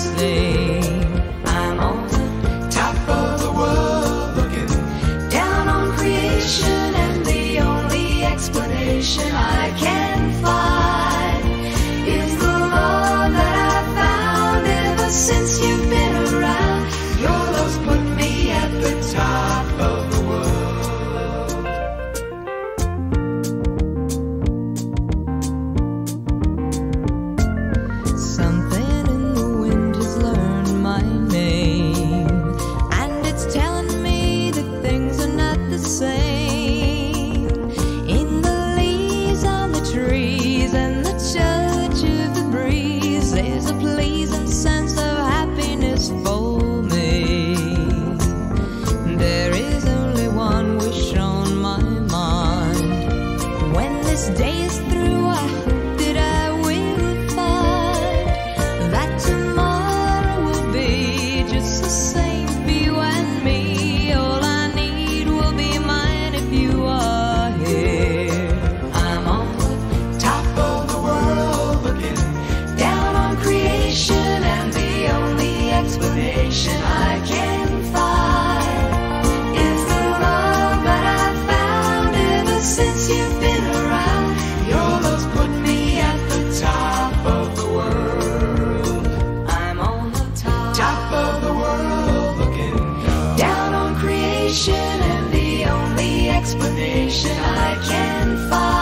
Stay. such explanation I can find